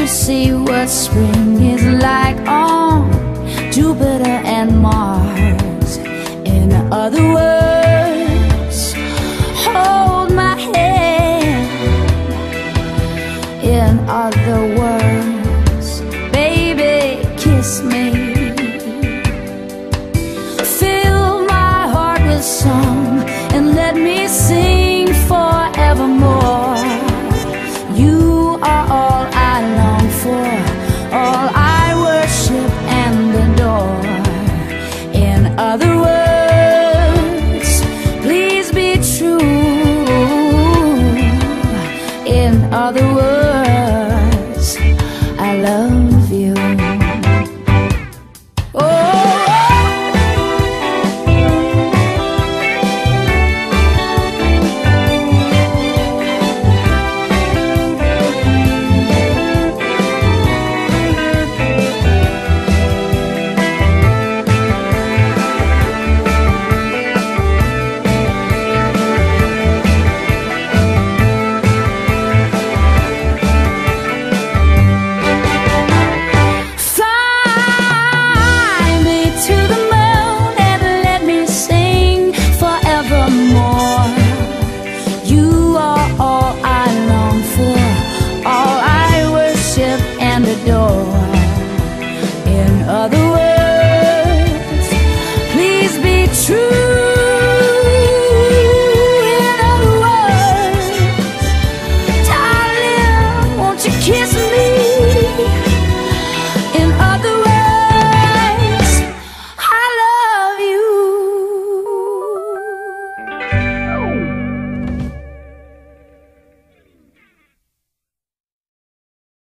see what spring is like on Jupiter and Mars. In other words, hold my hand. In other words, baby, kiss me. Fill my heart with song Although